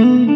Mm-hmm.